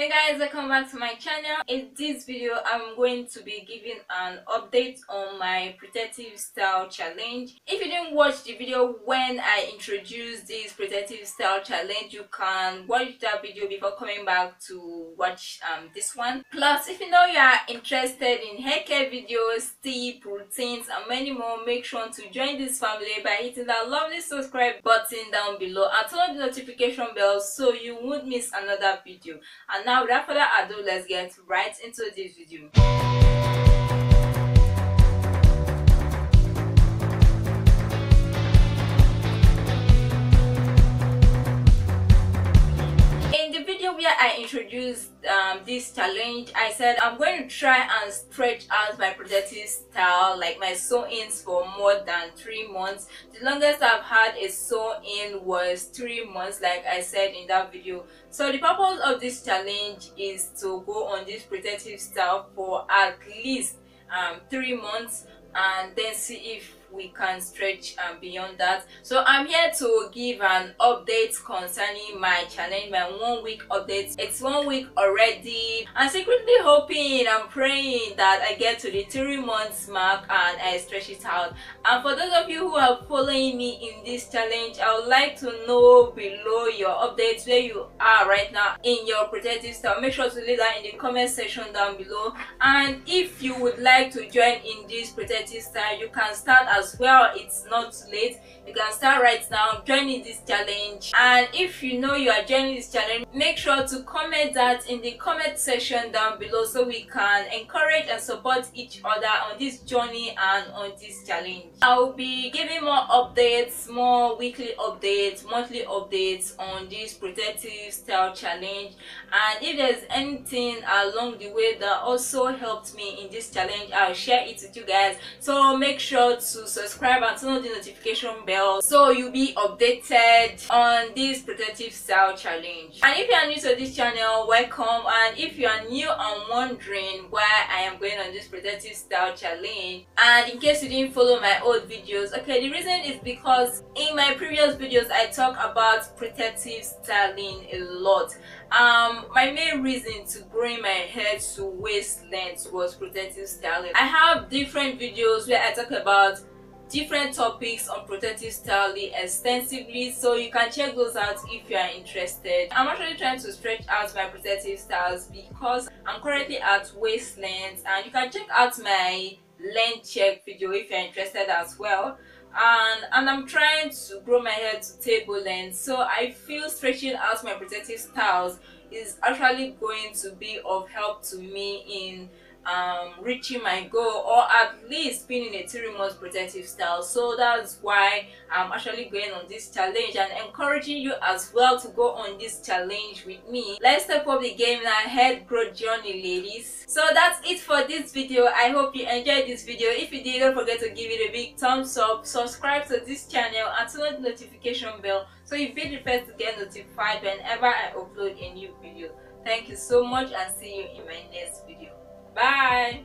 hey guys welcome back to my channel. In this video i'm going to be giving an update on my protective style challenge. If you didn't watch the video when i introduced this protective style challenge you can watch that video before coming back to watch um this one. Plus if you know you are interested in hair care videos tip routines and many more make sure to join this family by hitting that lovely subscribe button down below and turn on the notification bell so you won't miss another video. And now without further ado let's get right into this video i introduced um, this challenge i said i'm going to try and stretch out my protective style like my sew-ins for more than three months. The longest i've had a sew-in was three months like i said in that video. So the purpose of this challenge is to go on this protective style for at least um, three months and then see if we can stretch um, beyond that. So i'm here to give an update concerning my challenge my one week update. It's one week already. I'm secretly hoping i'm praying that i get to the three months mark and i stretch it out. And for those of you who are following me in this challenge i would like to know below your updates where you are right now in your protective style. Make sure to leave that in the comment section down below. And if you would like to join in this protective you can start as well. It's not too late. You can start right now joining this challenge. And if you know you are joining this challenge make sure to comment that in the comment section down below so we can encourage and support each other on this journey and on this challenge. I'll be giving more updates more weekly updates monthly updates on this protective style challenge. And if there's anything along the way that also helped me in this challenge i'll share it with you guys so make sure to subscribe and turn on the notification bell so you'll be updated on this protective style challenge. And if you are new to this channel welcome. And if you are new and wondering why i am going on this protective style challenge. And in case you didn't follow my old videos okay the reason is because in my previous videos i talk about protective styling a lot. Um my main reason to growing my hair to waist length was protective styling. I have different videos where i talk about different topics on protective styling extensively so you can check those out if you are interested. I'm actually trying to stretch out my protective styles because i'm currently at waist length and you can check out my length check video if you're interested as well. And and i'm trying to grow my hair to table length so i feel stretching out my protective styles is actually going to be of help to me in um, reaching my goal or at least being in a three months protective style. So that's why i'm actually going on this challenge and encouraging you as well to go on this challenge with me. Let's step up the game our head growth journey ladies. So that's it for this video. I hope you enjoyed this video. If you did don't forget to give it a big thumbs up subscribe to this channel and turn on the notification bell so you be the first to get notified whenever i upload a new video. Thank you so much and see you in my next video Bye.